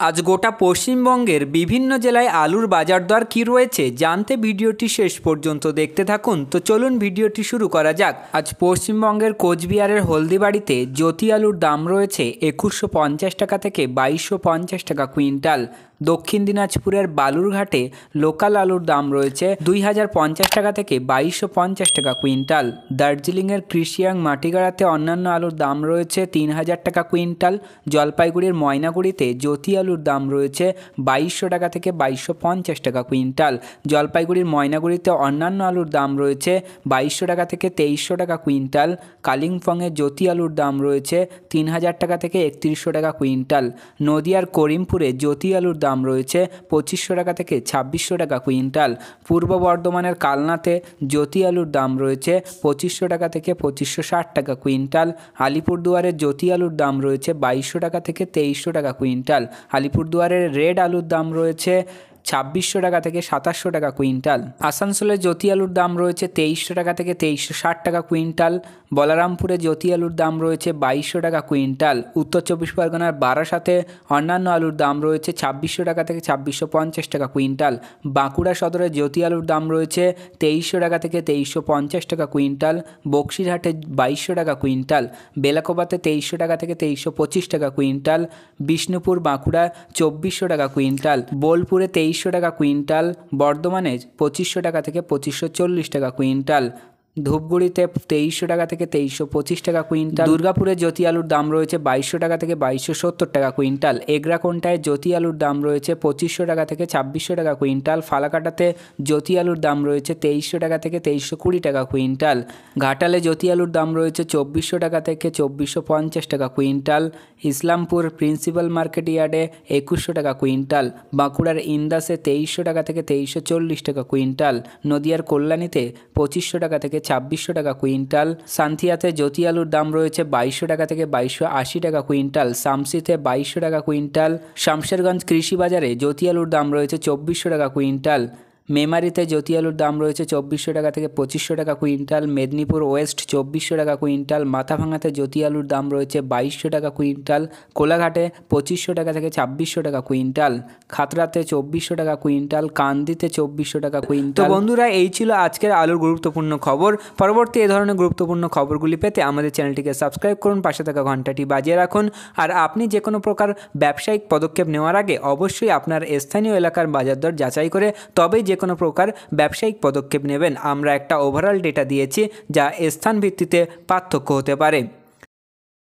আজ গোটা পশ্চিমবঙ্গের বিভিন্ন জেলায় আলুর বাজার দর কী রয়েছে জানতে ভিডিওটি শেষ পর্যন্ত দেখতে থাকুন। তো চলুন ভিডিওটি শুরু করা যাক। আজ পশ্চিমবঙ্গের কোচবিহারের হলদিবাড়িতে জ্যোতি আলুর দাম রয়েছে একুশশো পঞ্চাশ টাকা থেকে বাইশশো পঞ্চাশ টাকা কুইন্টাল। দক্ষিণ দিনাজপুরের বালুরঘাটে লোকাল আলুর দাম রয়েছে দুই হাজার পঞ্চাশ টাকা থেকে বাইশশো পঞ্চাশ টাকা কুইন্টাল। দার্জিলিংয়ের কৃষিয়াং মাটিগাড়াতে অন্যান্য আলুর দাম রয়েছে তিন হাজার টাকা কুইন্টাল। জলপাইগুড়ির ময়নাগুড়িতে জ্যোতি আলুর দাম রয়েছে বাইশশো টাকা থেকে বাইশশো পঞ্চাশ টাকা কুইন্টাল। জলপাইগুড়ির ময়নাগুড়িতে অন্যান্য আলুর দাম রয়েছে বাইশশো টাকা থেকে তেইশশো টাকা কুইন্টাল। কালিম্পংয়ে জ্যোতি আলুর দাম রয়েছে তিন হাজার টাকা থেকে একত্রিশশো টাকা কুইন্টাল। নদিয়ার করিমপুরে জ্যোতি আলুর দাম রয়েছে পঁচিশশো টাকা থেকে ছাব্বিশশো টাকা কুইন্টাল। পূর্ব বর্ধমানের কালনাতে জ্যোতি আলুর দাম রয়েছে পঁচিশশো টাকা থেকে পঁচিশশো ষাট টাকা কুইন্টাল। আলিপুরদুয়ারের জ্যোতি আলুর দাম রয়েছে বাইশশো টাকা থেকে তেইশশো টাকা কুইন্টাল। আলিপুরদুয়ারের রেড আলুর দাম রয়েছে ছাব্বিশশো টাকা থেকে সাতাশশো টাকা কুইন্টাল। আসানসোলে জ্যোতি আলুর দাম রয়েছে তেইশশো টাকা থেকে তেইশশো ষাট টাকা কুইন্টাল। বলারামপুরে জ্যোতি আলুর দাম রয়েছে বাইশশো টাকা কুইন্টাল। উত্তর চব্বিশ পরগনার বারাসাতে অন্যান্য আলুর দাম রয়েছে ছাব্বিশশো টাকা থেকে ছাব্বিশশো পঞ্চাশ টাকা কুইন্টাল। বাঁকুড়া সদরে জ্যোতি আলুর দাম রয়েছে তেইশশো টাকা থেকে তেইশশো পঞ্চাশ টাকা কুইন্টাল। বক্সিরহাটে বাইশশো টাকা কুইন্টাল। বেলাকোবাতে তেইশশো টাকা থেকে তেইশশো পঁচিশ টাকা কুইন্টাল। বিষ্ণুপুর বাঁকুড়া চব্বিশশো টাকা কুইন্টাল। বোলপুরে টাকা কুইন্টাল বর্ধমানে পঁচিশশো টাকা থেকে পঁচিশশো চল্লিশ টাকা কুইন্টাল। ধূপগুড়িতে তেইশশো টাকা থেকে তেইশশো পঁচিশ টাকা কুইন্টাল। দুর্গাপুরে জ্যোতি আলুর দাম রয়েছে বাইশশো টাকা থেকে বাইশশো সত্তর টাকা কুইন্টাল। এগরাকোনটায় জ্যোতি আলুর দাম রয়েছে পঁচিশশো টাকা থেকে ছাব্বিশশো টাকা কুইন্টাল। ফালাকাটাতে জ্যোতি আলুর দাম রয়েছে তেইশশো টাকা থেকে তেইশশো কুড়ি টাকা কুইন্টাল। ঘাটালে জ্যোতি আলুর দাম রয়েছে চব্বিশশো টাকা থেকে চব্বিশশো পঞ্চাশ টাকা কুইন্টাল। ইসলামপুর প্রিন্সিপাল মার্কেট ইয়ার্ডে একুশশো টাকা কুইন্টাল। বাঁকুড়ার ইন্দাসে তেইশশো টাকা থেকে তেইশশো চল্লিশ টাকা কুইন্টাল। নদিয়ার কল্যাণীতে পঁচিশশো টাকা থেকে ছাব্বিশশো টাকা কুইন্টাল। সান্থিয়াতে জ্যোতি আলুর দাম রয়েছে বাইশশো টাকা থেকে বাইশশো আশি টাকা কুইন্টাল। সামসিতে বাইশশো টাকা কুইন্টাল। শামশেরগঞ্জ কৃষি বাজারে জ্যোতি আলুর দাম রয়েছে চব্বিশশো টাকা কুইন্টাল। মেমারিতে জ্যোতি আলুর দাম রয়েছে চব্বিশশো টাকা থেকে পঁচিশশো টাকা, কুইন্টাল মেদিনীপুর ওয়েস্ট চব্বিশশো টাকা, কুইন্টাল মাথাভাঙাতে জ্যোতি আলুর দাম রয়েছে বাইশশো টাকা, কুইন্টাল কোলাঘাটে পঁচিশশো টাকা থেকে ছাব্বিশশো টাকা, কুইন্টাল খাতড়াতে চব্বিশশো টাকা, কুইন্টাল কান্দিতে চব্বিশশো টাকা, কুইন্টাল বন্ধুরা, এই ছিল আজকের আলুর গুরুত্বপূর্ণ খবর। পরবর্তী এ ধরনের গুরুত্বপূর্ণ খবরগুলি পেতে আমাদের চ্যানেলটিকে সাবস্ক্রাইব করুন, পাশে থাকা ঘন্টাটি বাজিয়ে রাখুন। আর আপনি যে কোনো প্রকার ব্যবসায়িক পদক্ষেপ নেওয়ার আগে অবশ্যই আপনার স্থানীয় এলাকার বাজার দর যাচাই করে তবেই যে কোনো প্রকার ব্যবসায়িক পদক্ষেপ নেবেন। আমরা একটা ওভারঅল ডেটা দিয়েছি যা স্থান ভিত্তিতে পার্থক্য হতে পারে।